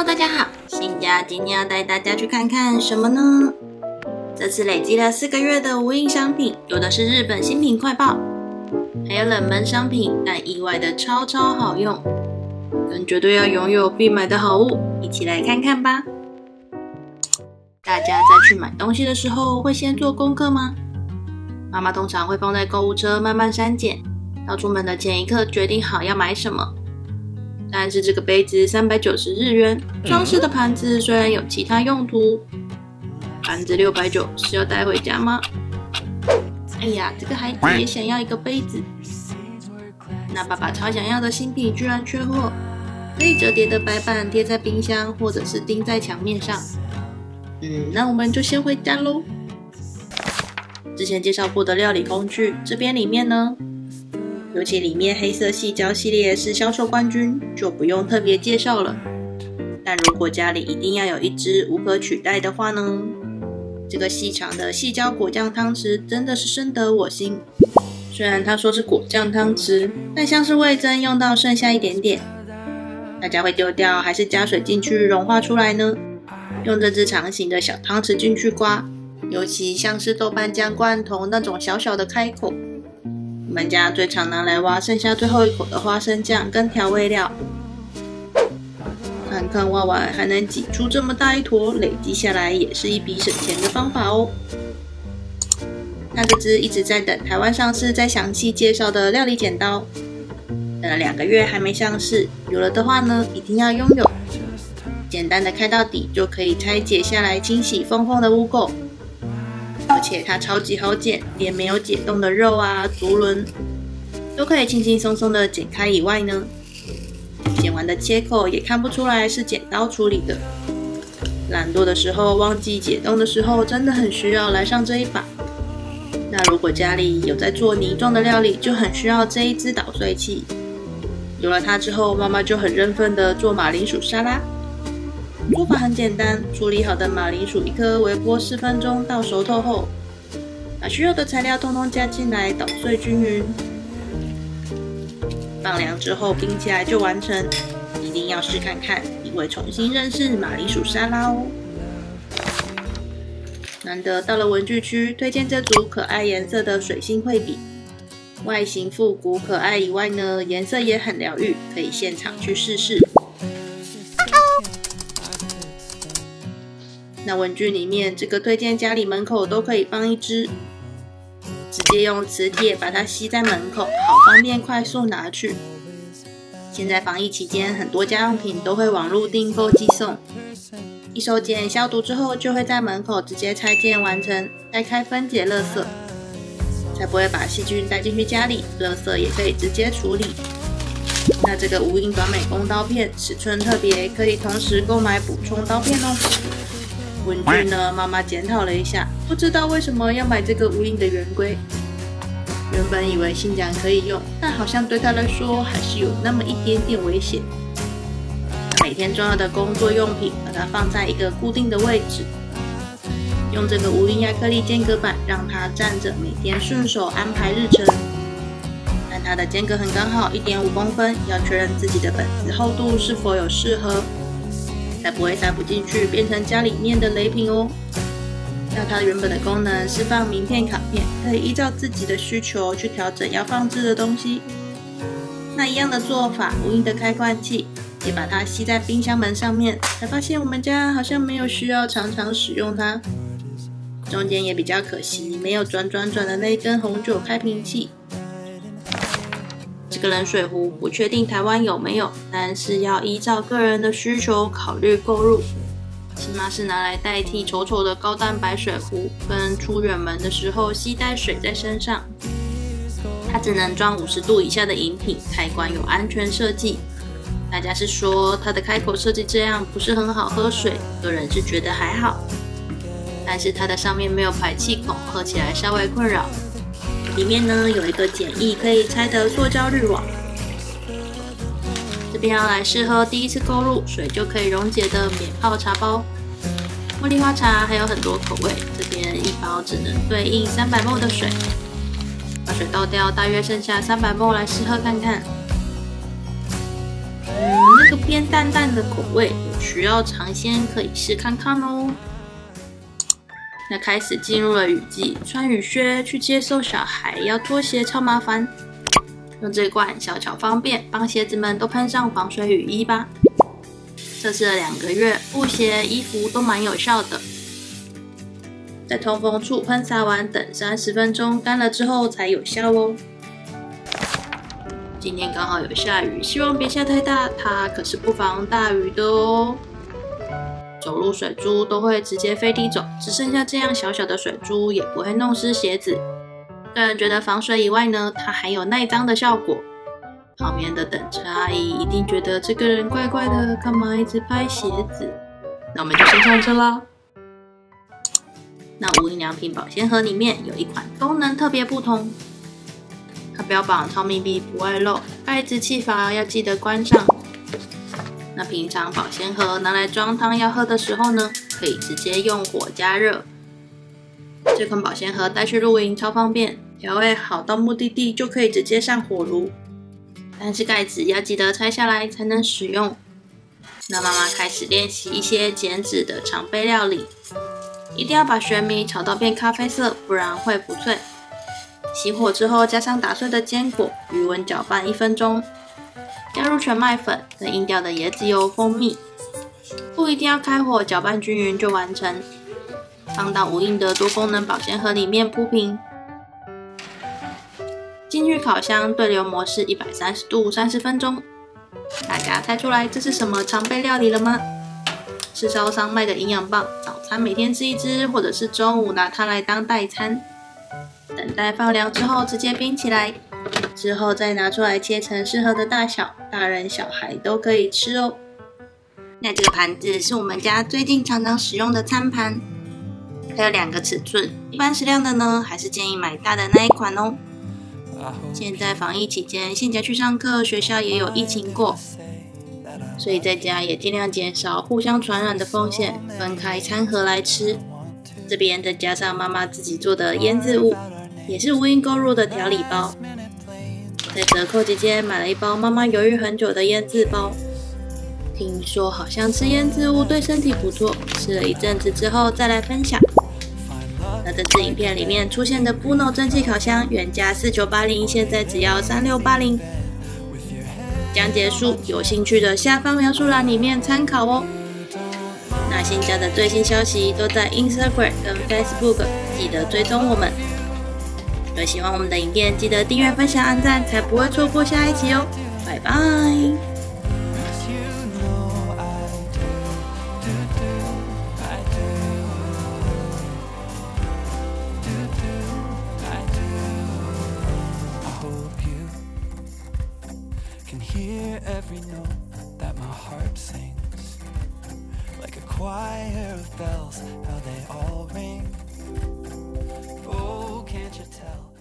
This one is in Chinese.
Hello，大家好，新家今天要带大家去看看什么呢？这次累积了四个月的无印商品，有的是日本新品快报，还有冷门商品，但意外的超超好用，跟绝对要拥有必买的好物，一起来看看吧。大家在去买东西的时候，会先做功课吗？妈妈通常会放在购物车慢慢删减，到出门的前一刻决定好要买什么。但是这个杯子三百九十日元，装饰的盘子虽然有其他用途，盘子六百九是要带回家吗？哎呀，这个孩子也想要一个杯子。那爸爸超想要的新品居然缺货，可以折叠的白板贴在冰箱或者是钉在墙面上。嗯，那我们就先回家喽。之前介绍过的料理工具，这边里面呢？尤其里面黑色细胶系列是销售冠军，就不用特别介绍了。但如果家里一定要有一支无可取代的话呢？这个细长的细胶果酱汤匙真的是深得我心。虽然他说是果酱汤匙，但像是味增用到剩下一点点，大家会丢掉还是加水进去融化出来呢？用这只长形的小汤匙进去刮，尤其像是豆瓣酱罐头那种小小的开口。我们家最常拿来挖剩下最后一口的花生酱跟调味料，看看挖完还能挤出这么大一坨，累积下来也是一笔省钱的方法哦。那这只一直在等台湾上市再详细介绍的料理剪刀，等了两个月还没上市，有了的话呢，一定要拥有。简单的开到底就可以拆解下来清洗缝缝的污垢。而且它超级好剪，连没有解冻的肉啊、竹轮都可以轻轻松松的剪开。以外呢，剪完的切口也看不出来是剪刀处理的。懒惰的时候忘记解冻的时候，真的很需要来上这一把。那如果家里有在做泥状的料理，就很需要这一支捣碎器。有了它之后，妈妈就很认份的做马铃薯沙拉。做法很简单，处理好的马铃薯一颗，微波四分钟到熟透后，把需要的材料通通加进来，捣碎均匀，放凉之后冰起来就完成。一定要试看看，你会重新认识马铃薯沙拉哦。难得到了文具区，推荐这组可爱颜色的水性绘笔，外形复古可爱以外呢，颜色也很疗愈，可以现场去试试。那文具里面，这个推荐家里门口都可以放一支，直接用磁铁把它吸在门口，好方便快速拿去。现在防疫期间，很多家用品都会网络订购寄送，一收件消毒之后，就会在门口直接拆件完成，再开分解垃圾，才不会把细菌带进去家里。垃圾也可以直接处理。那这个无印短美工刀片尺寸特别，可以同时购买补充刀片哦。文具呢？妈妈检讨了一下，不知道为什么要买这个无印的圆规。原本以为新讲可以用，但好像对他来说还是有那么一点点危险。每天重要的工作用品，把它放在一个固定的位置，用这个无印亚克力间隔板让它站着，每天顺手安排日程。但它的间隔很刚好，一点五公分，要确认自己的本子厚度是否有适合。才不会塞不进去，变成家里面的雷品哦。那它原本的功能是放名片卡片，可以依照自己的需求去调整要放置的东西。那一样的做法，无印的开关器也把它吸在冰箱门上面，才发现我们家好像没有需要常常使用它。中间也比较可惜，没有转转转的那一根红酒开瓶器。这个冷水壶不确定台湾有没有，但是要依照个人的需求考虑购入。起码是拿来代替丑丑的高蛋白水壶，跟出远门的时候携带水在身上。它只能装五十度以下的饮品，开关有安全设计。大家是说它的开口设计这样不是很好喝水，个人是觉得还好。但是它的上面没有排气孔，喝起来稍微困扰。里面呢有一个简易可以拆的塑胶滤网。这边要来试喝第一次购入水就可以溶解的免泡茶包，茉莉花茶还有很多口味。这边一包只能对应三百 ml 的水，把水倒掉，大约剩下三百 ml 来试喝看看。嗯，那个偏淡淡的口味，有需要尝鲜可以试看看哦。那开始进入了雨季，穿雨靴去接送小孩要脱鞋超麻烦，用这罐小巧方便，帮鞋子们都喷上防水雨衣吧。测试了两个月，布鞋、衣服都蛮有效的。在通风处喷洒完，等三十分钟干了之后才有效哦。今天刚好有下雨，希望别下太大，它可是不防大雨的哦。走路水珠都会直接飞踢走，只剩下这样小小的水珠也不会弄湿鞋子。个人觉得防水以外呢，它还有耐脏的效果。旁边的等车阿姨一定觉得这个人怪怪的，干嘛一直拍鞋子？那我们就先上车啦。那无印良品保鲜盒里面有一款功能特别不同，它标榜超密闭不外漏，盖子气阀要记得关上。那平常保鲜盒拿来装汤要喝的时候呢，可以直接用火加热。这款保鲜盒带去露营超方便，调味好到目的地就可以直接上火炉。但是盖子要记得拆下来才能使用。那妈妈开始练习一些减脂的常备料理，一定要把玄米炒到变咖啡色，不然会不脆。熄火之后，加上打碎的坚果，余温搅拌一分钟。加入全麦粉和硬掉的椰子油、蜂蜜，不一定要开火，搅拌均匀就完成。放到无印的多功能保鲜盒里面铺平。进去烤箱对流模式一百三十度三十分钟。大家猜出来这是什么常备料理了吗？是招商卖的营养棒，早餐每天吃一支，或者是中午拿它来当代餐。等待放凉之后直接冰起来。之后再拿出来切成适合的大小，大人小孩都可以吃哦。那这个盘子是我们家最近常常使用的餐盘，它有两个尺寸，一般食量的呢，还是建议买大的那一款哦。现在防疫期间，现在去上课，学校也有疫情过，所以在家也尽量减少互相传染的风险，分开餐盒来吃。这边再加上妈妈自己做的腌制物，也是无印购入的调理包。在折扣期间买了一包妈妈犹豫很久的腌制包，听说好像吃腌制物对身体不错，吃了一阵子之后再来分享。那这支影片里面出现的 Bruno 蒸汽烤箱原价四九八零，现在只要三六八零。将结束，有兴趣的下方描述栏里面参考哦。那新家的最新消息都在 Instagram 跟 Facebook，记得追踪我们。有喜欢我们的影片，记得订阅、分享、按赞，才不会错过下一集哦！拜拜。choir of bells tell